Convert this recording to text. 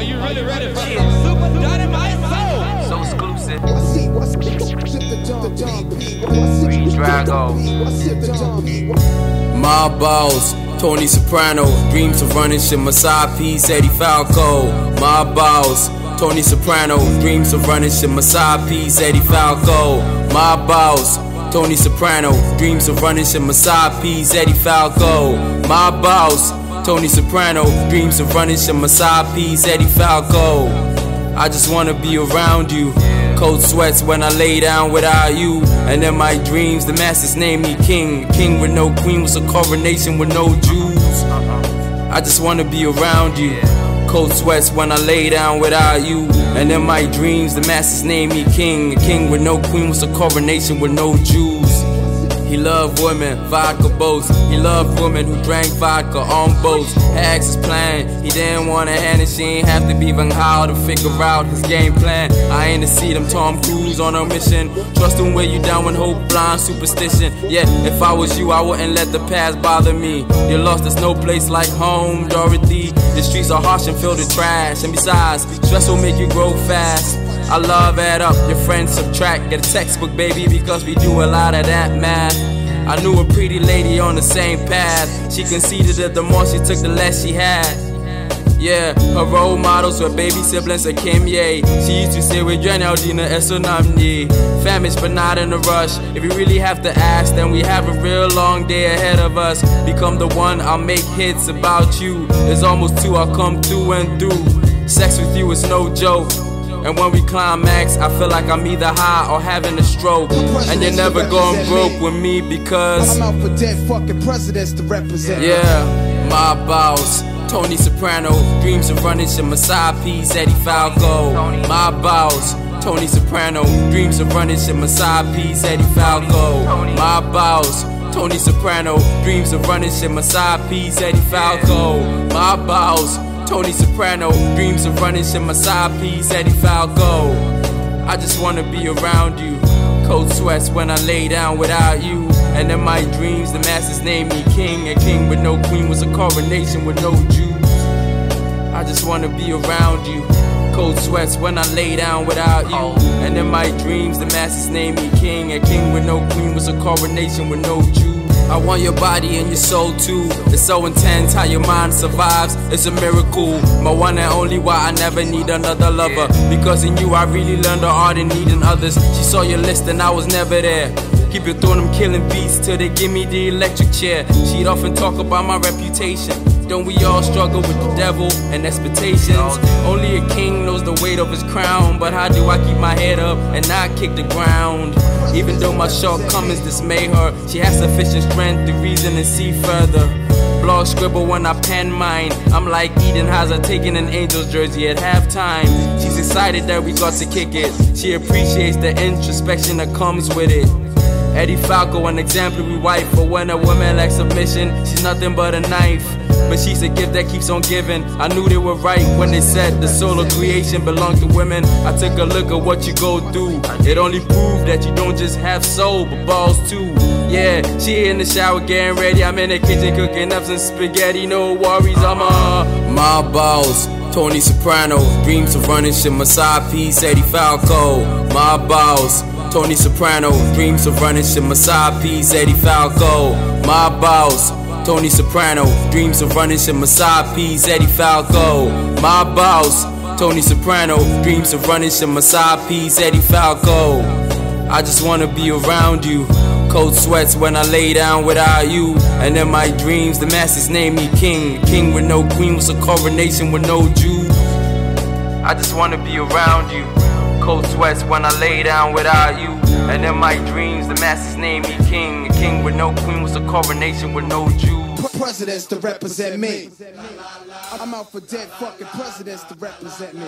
Are you really ready for some super dynamite soul? So exclusive. Reed Drago. My balls, Tony Soprano. Dreams of running shit, Masai Peace, Edie Falco. My balls, Tony Soprano. Dreams of running shit, Masai Peace, Edie Falco. My balls, Tony Soprano. Dreams of running shit, Masai Peace, Edie Falco. My balls, Tony Soprano. Dreams of running shit, Masai Peace, Edie Falco. I just wanna be around you. Cold sweats when I lay down without you. And in my dreams, the masters name me king. King with no queen was a coronation with no Jews. I just wanna be around you. Cold sweats when I lay down without you. And in my dreams, the masters name me king. King with no queen was a coronation with no Jews. He loved women, vodka boats. He loved women who drank vodka on boats. Asked his plan, he didn't want a hand, and she ain't have to be Van Gaal to figure out his game plan. I ain't to see them Tom Cruise on a mission. Trust him where you down when hope blind superstition. Yeah, if I was you, I wouldn't let the past bother me. You're lost, there's no place like home, Dorothy. The streets are harsh and filled with trash, and besides, stress will make you grow fast. I love add up, your friends subtract, get a textbook, baby, because we do a lot of that math. I knew a pretty lady on the same path. She conceded that the more she took, the less she had. Yeah, her role models were baby siblings of Kim Ye. She used to say with Dina Esunamni. Famished but not in a rush. If you really have to ask, then we have a real long day ahead of us. Become the one, I'll make hits about you. It's almost two, I'll come through and through. Sex with you is no joke. And when we climax, I feel like I'm either high or having a stroke. And you're never going broke with me because I'm out for dead fucking presidents to represent. Yeah, my boss. Tony Soprano, dreams of running shit, Masai Peace, Edie Falco. My boss, Tony Soprano, dreams of running shit, Masai Peace, Edie Falco. My boss, Tony Soprano, dreams of running shit, Masai Peace, Edie Falco. My boss, Tony Soprano, dreams of running shit, my side piece, Edie Falco. I just wanna be around you. Cold sweats when I lay down without you. And in my dreams, the masters named me king. A king with no queen was a coronation with no Jews. I just wanna be around you. Cold sweats when I lay down without you. And in my dreams, the masses name me king. A king with no queen was a coronation with no Jews. I want your body and your soul too. It's so intense how your mind survives. It's a miracle. My one and only why I never need another lover. Because in you I really learned the art of needing others. She saw your list and I was never there. Keep it throwing them killing beats till they give me the electric chair. She'd often talk about my reputation. Don't we all struggle with the devil and expectations? Only a king knows the weight of his crown. But how do I keep my head up and not kick the ground? Even though my shortcomings dismay her, she has sufficient strength to reason and see further. Blog scribble when I pen mine. I'm like Eden Hazard taking an Angels jersey at halftime. She's excited that we got to kick it. She appreciates the introspection that comes with it. Edie Falco, an exemplary wife. But when a woman lacks submission, she's nothing but a knife. But she's a gift that keeps on giving. I knew they were right when they said the soul of creation belongs to women. I took a look at what you go through. It only proved that you don't just have soul, but balls too. Yeah, she in the shower getting ready. I'm in the kitchen cooking up some spaghetti. No worries, I'm a my balls. Tony Soprano, dreams of running shit, Masai Peace, Edie Falco. My balls. Tony Soprano, dreams of running shit, Masai Edie Falco. My boss, Tony Soprano, dreams of running shit, Masai Edie Falco. My boss, Tony Soprano, dreams of running shit, Masai Edie Falco. I just wanna be around you. Cold sweats when I lay down without you. And in my dreams, the masters named me king. King with no queen was a coronation with no Jews. I just wanna be around you. Cold sweats when I lay down without you. And in my dreams, the masters name me king. A king with no queen was a coronation with no Jews. Presidents to represent me. I'm out for dead fucking presidents to represent me.